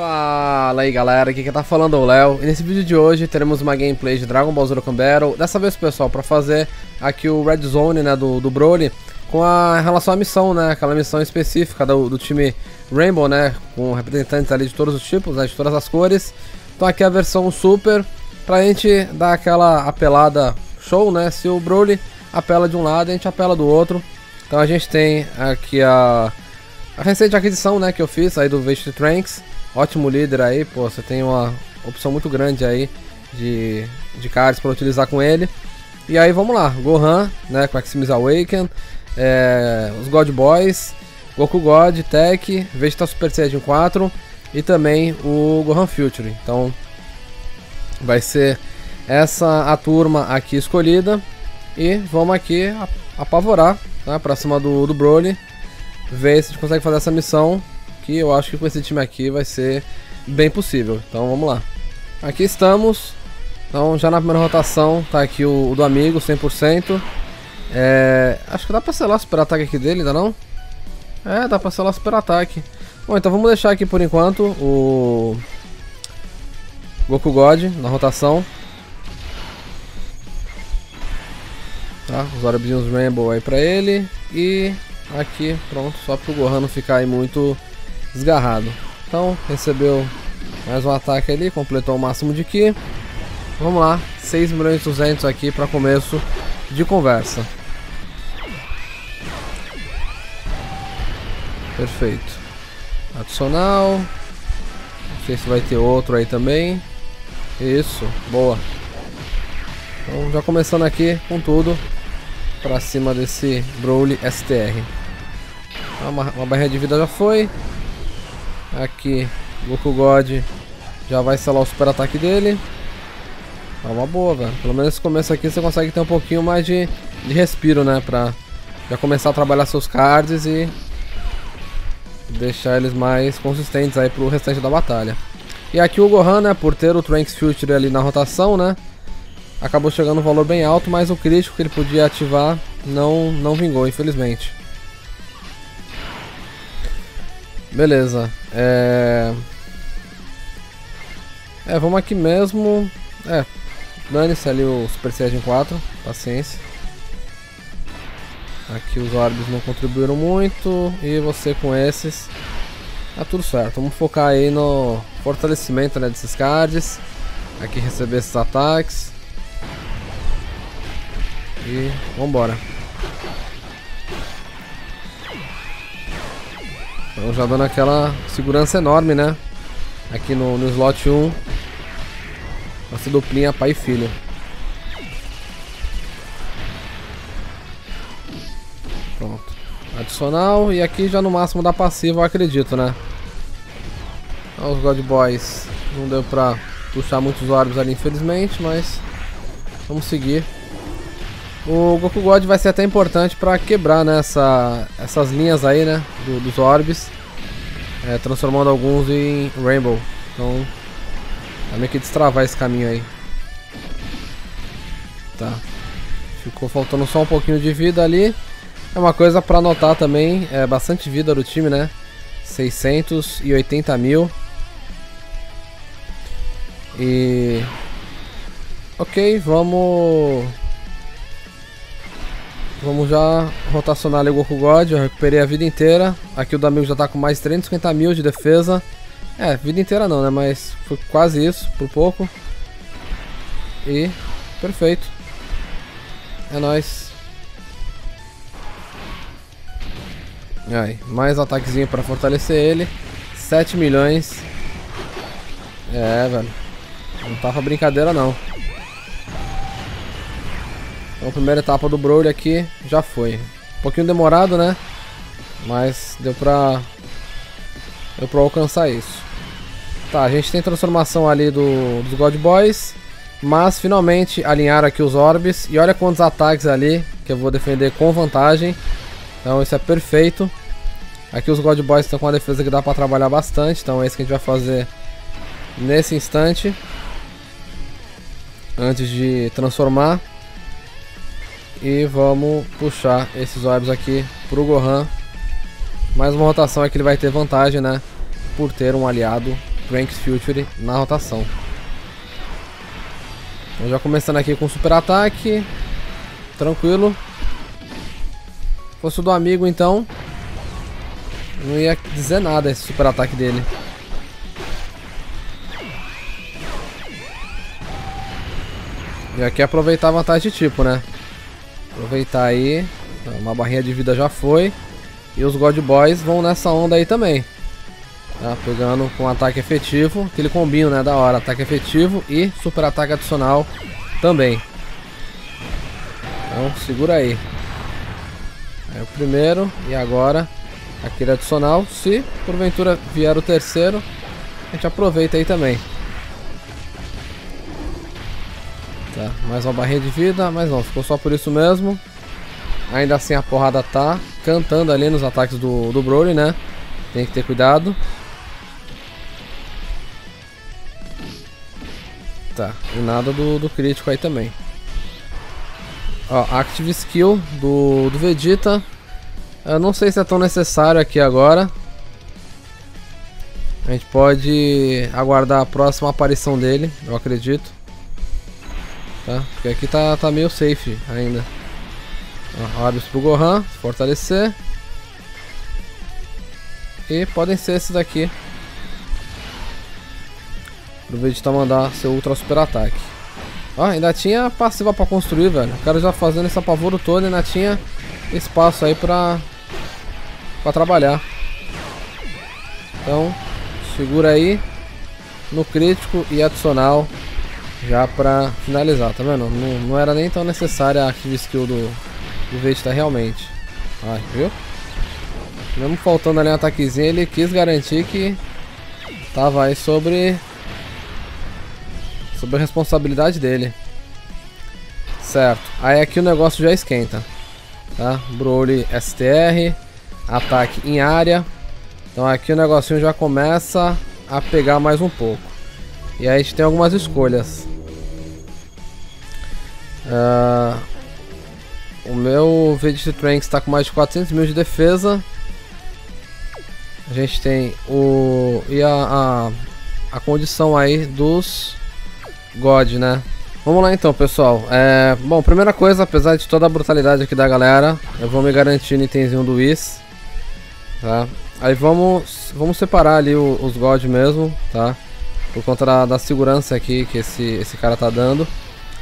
Fala aí galera, aqui quem tá falando é o Léo. E nesse vídeo de hoje teremos uma gameplay de Dragon Ball Zero Battle. Dessa vez pessoal, pra fazer aqui o Red Zone né, do, do Broly Com a em relação à missão, né, aquela missão específica do, do time Rainbow né Com representantes ali de todos os tipos, né, de todas as cores. Então aqui é a versão Super Pra gente dar aquela apelada show né, se o Broly apela de um lado a gente apela do outro. Então a gente tem aqui a, a recente aquisição né, que eu fiz aí do Vest Tranks ótimo líder aí, pô, você tem uma opção muito grande aí de, de cards para utilizar com ele. E aí vamos lá, Gohan, né, com Maximus Awaken, é, os God Boys, Goku God, Tech, Vegeta Super Saiyajin 4 e também o Gohan Future. Então vai ser essa a turma aqui escolhida e vamos aqui apavorar né, pra cima do, do Broly, ver se a gente consegue fazer essa missão que eu acho que com esse time aqui vai ser bem possível. Então vamos lá. Aqui estamos. Então já na primeira rotação tá aqui o, o do amigo, 100%. É, acho que dá pra selar o super ataque aqui dele, ainda não? É, dá pra selar o super ataque. Bom, então vamos deixar aqui por enquanto o Goku God na rotação. Tá, os orbinhos Rainbow aí pra ele. E aqui, pronto, só pro Gohan não ficar aí muito desgarrado. Então, recebeu mais um ataque ali, completou o máximo de Ki. Vamos lá, 6 milhões e 200 aqui para começo de conversa. Perfeito. Adicional. Não sei se vai ter outro aí também. Isso, boa. Então já começando aqui com tudo para cima desse Broly STR. Uma, uma barreira de vida já foi. Aqui, Goku God já vai selar o super ataque dele. Tá uma boa, velho. Pelo menos nesse começo aqui você consegue ter um pouquinho mais de, de respiro, né? Pra já começar a trabalhar seus cards e deixar eles mais consistentes aí pro restante da batalha. E aqui o Gohan, né, por ter o Trunks Future ali na rotação, né, acabou chegando um valor bem alto, mas o crítico que ele podia ativar não, não vingou, infelizmente. Beleza. É... É, vamos aqui mesmo. É, dane-se ali o Super Saiyajin 4. Paciência. Aqui os orbes não contribuíram muito. E você com esses. Tá tudo certo. Vamos focar aí no fortalecimento né, desses cards. Aqui receber esses ataques. E vambora. Então já dando aquela segurança enorme, né? Aqui no, no slot 1. Nossa duplinha pai e filho. Pronto. Adicional. E aqui já no máximo da passiva, eu acredito, né? Então, os God Boys. Não deu pra puxar muitos orbes ali, infelizmente, mas... Vamos seguir. O Goku God vai ser até importante para quebrar né, essa, essas linhas aí, né, do, dos orbes, é, transformando alguns em Rainbow. Então, vai meio que destravar esse caminho aí. Tá. Ficou faltando só um pouquinho de vida ali. É uma coisa para notar também, é bastante vida do time, né? 680 mil. E... Ok, vamos Vamos já rotacionar ali o Goku God, eu recuperei a vida inteira. Aqui o do amigo já tá com mais 350 mil de defesa. É, vida inteira não, né? Mas foi quase isso, por pouco. E perfeito. É nóis. Aí, mais ataquezinho pra fortalecer ele. 7 milhões. É, velho. Não tá pra brincadeira não. Então a primeira etapa do Broly aqui já foi. Um pouquinho demorado, né? Mas deu pra... Deu pra alcançar isso. Tá, a gente tem transformação ali do, dos God Boys. Mas finalmente alinharam aqui os orbes. E olha quantos ataques ali que eu vou defender com vantagem. Então isso é perfeito. Aqui os God Boys estão com uma defesa que dá pra trabalhar bastante. Então é isso que a gente vai fazer nesse instante. Antes de transformar. E vamos puxar esses orbs aqui pro Gohan. Mais uma rotação aqui ele vai ter vantagem, né? Por ter um aliado Trunks Future na rotação. Então já começando aqui com super ataque. Tranquilo. Se fosse do amigo então. Não ia dizer nada esse super ataque dele. E aqui aproveitar a vantagem de tipo, né? Aproveitar aí. Uma barrinha de vida já foi. E os God Boys vão nessa onda aí também. Tá? Pegando com ataque efetivo. Aquele combinho, né? Da hora. Ataque efetivo e super ataque adicional também. Então segura aí. Aí o primeiro e agora aquele adicional. Se porventura vier o terceiro, a gente aproveita aí também. Tá, mais uma barrinha de vida, mas não, ficou só por isso mesmo. Ainda assim a porrada tá cantando ali nos ataques do, do Broly, né? Tem que ter cuidado. Tá, e nada do, do crítico aí também. Ó, Active Skill do, do Vegeta. Eu não sei se é tão necessário aqui agora. A gente pode aguardar a próxima aparição dele, eu acredito. Tá? Porque aqui tá, tá meio safe ainda. Orbes pro Gohan, fortalecer. E podem ser esses daqui. Pro Vegeta mandar seu Ultra Super Ataque. Ó, ainda tinha passiva pra construir, velho. O cara já fazendo esse apavoro todo ainda tinha espaço aí pra, pra trabalhar. Então, segura aí no crítico e adicional já pra finalizar, tá vendo? Não, não era nem tão necessária a Active Skill do, do Vegeta realmente. Ai, viu? Mesmo faltando ali um ataquezinho, ele quis garantir que tava aí sobre sobre a responsabilidade dele. Certo. Aí aqui o negócio já esquenta. Tá? Broly STR, ataque em área. Então aqui o negocinho já começa a pegar mais um pouco. E aí a gente tem algumas escolhas. Uh, o meu Vegeta Trunks está com mais de 400 mil de defesa. A gente tem o e a, a, a condição aí dos God, né? Vamos lá então, pessoal. É, bom, primeira coisa, apesar de toda a brutalidade aqui da galera, eu vou me garantir no itemzinho do Whis. Tá? Aí vamos, vamos separar ali o, os God mesmo, tá? Por conta da, da segurança aqui que esse, esse cara tá dando.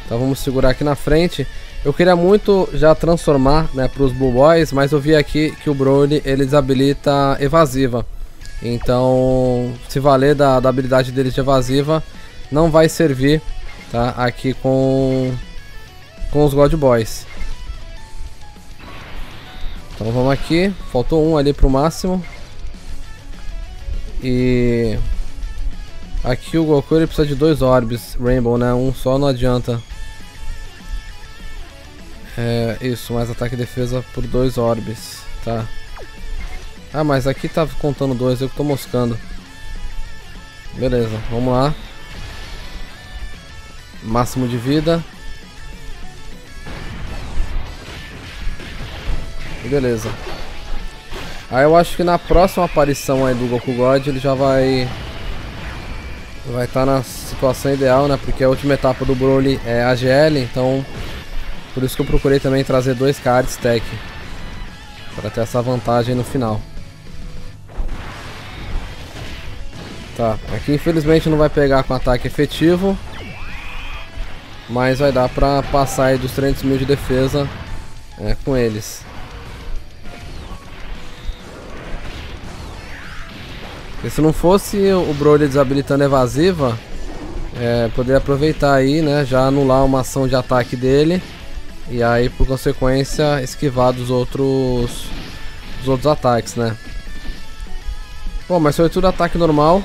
Então vamos segurar aqui na frente. Eu queria muito já transformar né, para os Blue Boys, mas eu vi aqui que o Broly ele desabilita evasiva. Então, se valer da, da habilidade dele de evasiva, não vai servir tá, aqui com, com os God Boys. Então vamos aqui, faltou um ali pro máximo. E aqui o Goku ele precisa de dois orbes Rainbow, né? Um só não adianta. É, isso, mais ataque e defesa por dois orbes, tá? Ah, mas aqui tá contando dois, eu que tô moscando. Beleza, vamos lá. Máximo de vida. Beleza. Aí eu acho que na próxima aparição aí do Goku God ele já vai vai estar tá na situação ideal, né? Porque a última etapa do Broly é AGL, então por isso que eu procurei também trazer dois cards tech. Para ter essa vantagem no final. Tá, aqui infelizmente não vai pegar com ataque efetivo. Mas vai dar pra passar aí dos 300 mil de defesa é, com eles. Porque se não fosse o Broly desabilitando evasiva, é, poderia aproveitar aí, né, já anular uma ação de ataque dele e aí, por consequência, esquivar dos outros, dos outros ataques, né? Bom, mas foi tudo ataque normal.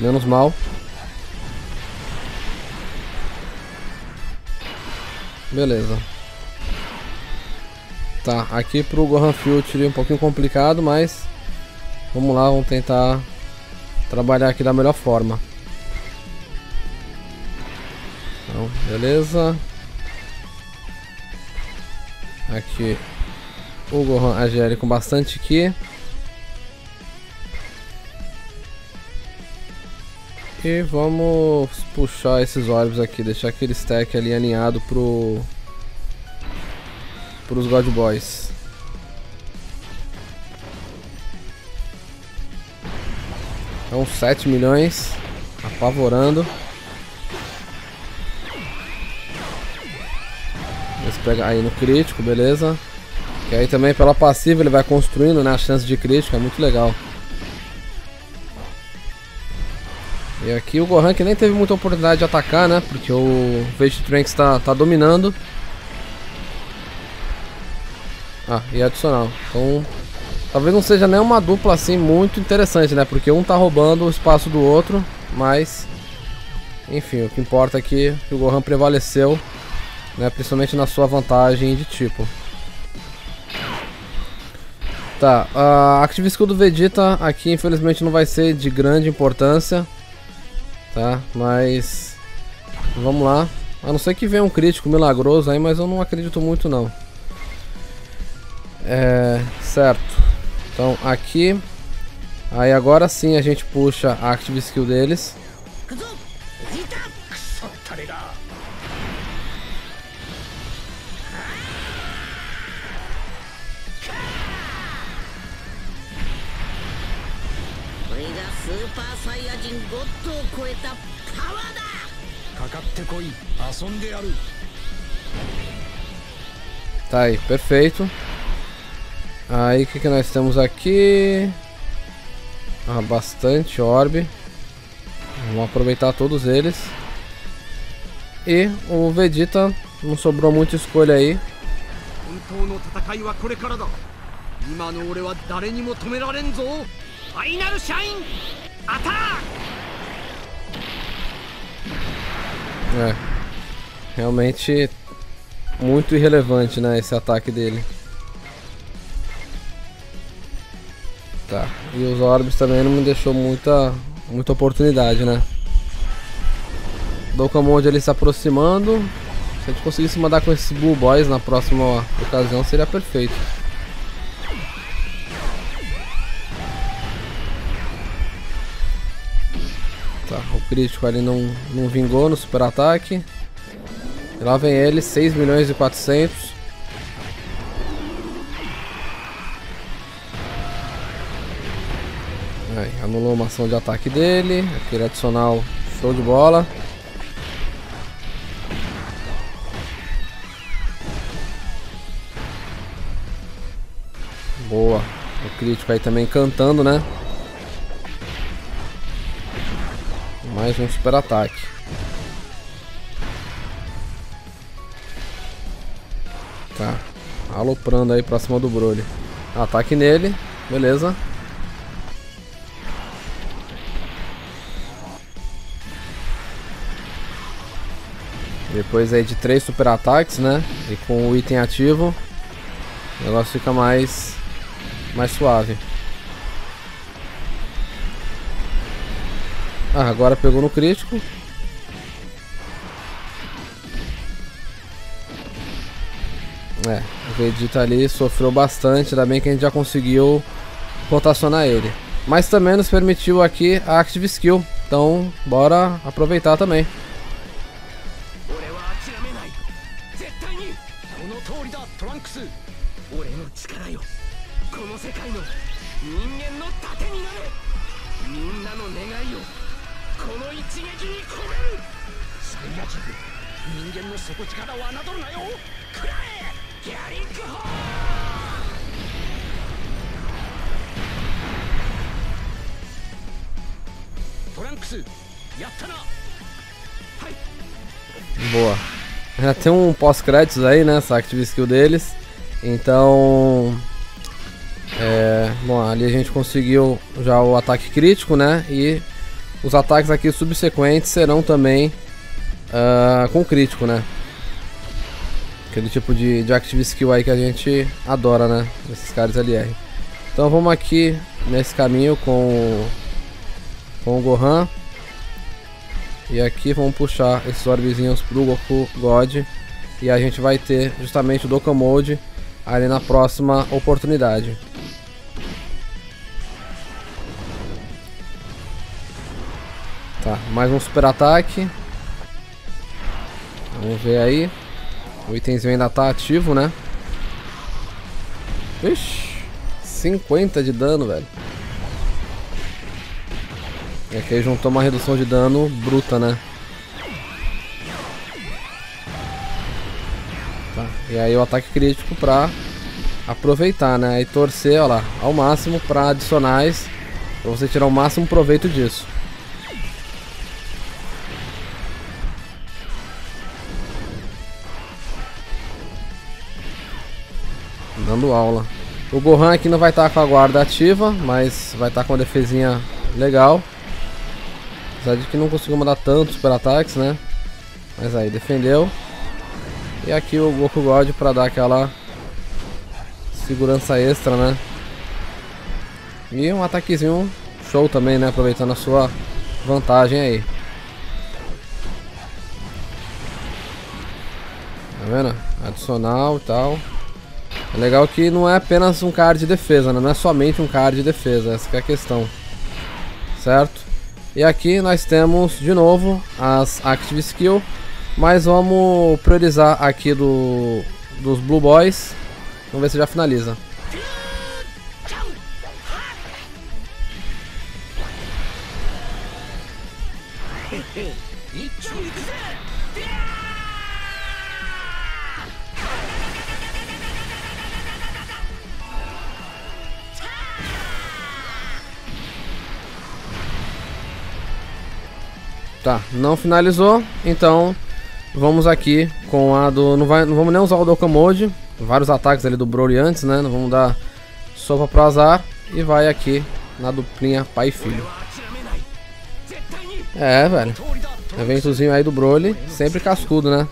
Menos mal. Beleza. Tá, aqui pro Gohan Future um pouquinho complicado, mas... Vamos lá, vamos tentar trabalhar aqui da melhor forma. Então, beleza. Aqui o Gohan AGL com bastante Ki. E vamos puxar esses orbs aqui, deixar aquele stack ali alinhado pro pros God Boys. Então 7 milhões, apavorando. Pega aí no crítico, beleza. E aí também pela passiva ele vai construindo né, a chance de crítico, é muito legal. E aqui o Gohan que nem teve muita oportunidade de atacar, né? Porque o Vegeta Trunks está tá dominando. Ah, e adicional. Então, talvez não seja nem uma dupla assim muito interessante, né? Porque um tá roubando o espaço do outro, mas... Enfim, o que importa é que o Gohan prevaleceu, né? Principalmente na sua vantagem de tipo. Tá, a Active Skill do Vegeta aqui infelizmente não vai ser de grande importância, tá? Mas vamos lá. A não ser que venha um crítico milagroso aí, mas eu não acredito muito não. É, certo. Então aqui. Aí agora sim a gente puxa a Active Skill deles. Tá aí, perfeito. Aí o que, que nós temos aqui? Ah, bastante orbe. Vamos aproveitar todos eles. E o Vegeta não sobrou muita escolha aí. É. Realmente muito irrelevante, né, esse ataque dele. Tá. E os orbes também não me deixou muita, muita oportunidade, né? Dokamond ele se aproximando. Se a gente conseguisse mandar com esses Blue Boys na próxima ocasião, seria perfeito. Tá, o crítico ali não, não vingou no super ataque. E lá vem ele, 6 milhões e 400. Aí, anulou uma ação de ataque dele. Aquele adicional show de bola. Boa. O crítico aí também cantando, né? Mais um super ataque. Aloprando aí pra cima do Broly. Ataque nele. Beleza. Depois aí de três super ataques, né? E com o item ativo, o negócio fica mais, mais suave. Ah, agora pegou no crítico. É, o Vegeta ali sofreu bastante, ainda bem que a gente já conseguiu rotacionar ele. Mas também nos permitiu aqui a Active Skill, então bora aproveitar também. Boa. Já tem um pós-créditos aí, né? Essa active skill deles. Então. É, bom, ali a gente conseguiu já o ataque crítico, né? E os ataques aqui subsequentes serão também uh, com crítico, né? Aquele tipo de, de active skill aí que a gente adora, né? Esses caras LR. Então vamos aqui nesse caminho com com o Gohan. E aqui vamos puxar esses orbezinhos pro Goku God. E a gente vai ter justamente o Dokkan Mode ali na próxima oportunidade. Tá, mais um super ataque. Vamos ver aí. O itemzinho ainda tá ativo, né? Ixi, 50 de dano, velho. E aqui juntou uma redução de dano bruta, né? Tá, e aí o ataque crítico pra aproveitar, né? E torcer, ó lá, ao máximo pra adicionais, pra você tirar o máximo proveito disso. Dando aula. O Gohan aqui não vai estar tá com a guarda ativa, mas vai estar tá com uma defesinha legal. Apesar de que não conseguiu mandar tantos super ataques, né? Mas aí, defendeu. E aqui o Goku God para dar aquela segurança extra, né? E um ataquezinho show também, né? Aproveitando a sua vantagem aí. Tá vendo? Adicional e tal. É legal que não é apenas um card de defesa, né? Não é somente um card de defesa, essa é a questão. Certo? E aqui nós temos de novo as Active Skill, mas vamos priorizar aqui do, dos Blue Boys. Vamos ver se já finaliza. Tá, não finalizou, então vamos aqui com a do... Não, vai, não vamos nem usar o Dokkan vários ataques ali do Broly antes, né? Não vamos dar sopa pro azar e vai aqui na duplinha pai e filho. É, velho. Eventozinho aí do Broly, sempre cascudo, né?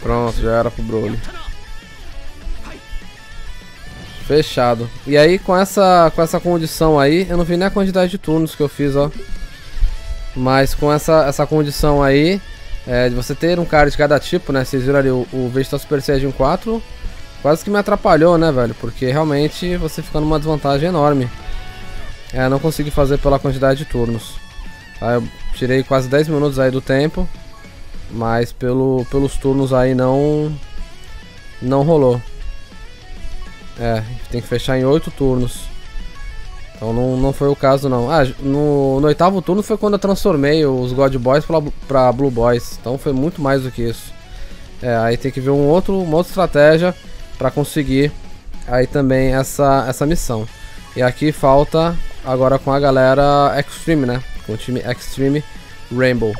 Pronto, já era pro Broly. Fechado. E aí com essa com essa condição aí, eu não vi nem a quantidade de turnos que eu fiz, ó. Mas com essa, essa condição aí, é, de você ter um cara de cada tipo, né? Vocês viram ali o, o Vegetal Super Saiyajin 4, quase que me atrapalhou, né, velho? Porque realmente você fica numa desvantagem enorme. É, não consegui fazer pela quantidade de turnos. Tá, eu tirei quase 10 minutos aí do tempo. Mas pelo, pelos turnos aí não não rolou. É, tem que fechar em 8 turnos. Então não, não foi o caso não. Ah, no, no oitavo turno foi quando eu transformei os God Boys pra, pra Blue Boys. Então foi muito mais do que isso. É, aí tem que ver um outro, uma outra estratégia para conseguir aí também essa, essa missão. E aqui falta agora com a galera Extreme, né? Com o time Extreme Rainbow.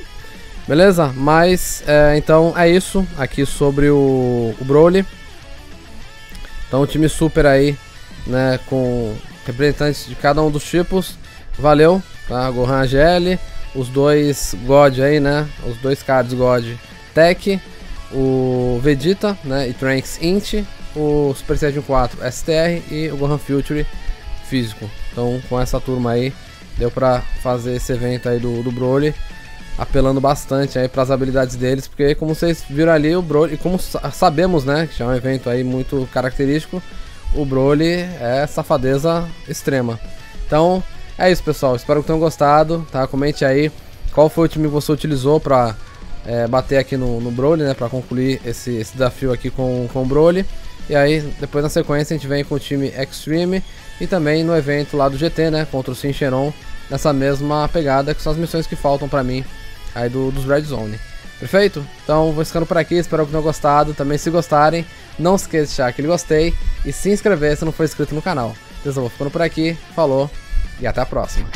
Beleza? Mas, é, então é isso aqui sobre o, o Broly. Então o time super aí, né, com representantes de cada um dos tipos. Valeu, tá? Gohan AGL, os dois God aí, né? Os dois cards God Tech, o Vegeta, né? E Trunks Int, o Super Saiyajin 4 STR e o Gohan Future físico. Então com essa turma aí, deu pra fazer esse evento aí do, do Broly apelando bastante aí as habilidades deles, porque como vocês viram ali, o Broly, como sabemos, né, que é um evento aí muito característico, o Broly é safadeza extrema. Então, é isso, pessoal. Espero que tenham gostado, tá? Comente aí qual foi o time que você utilizou para é, bater aqui no, no Broly, né, para concluir esse, esse, desafio aqui com, com o Broly. E aí, depois na sequência, a gente vem com o time Extreme e também no evento lá do GT, né, contra o Shincheron, nessa mesma pegada, que são as missões que faltam para mim aí do, dos Red Zone. Perfeito? Então vou ficando por aqui, espero que tenham gostado. Também se gostarem, não se esqueça de deixar aquele gostei e se inscrever se não for inscrito no canal. Beleza? Vou ficando por aqui, falou e até a próxima.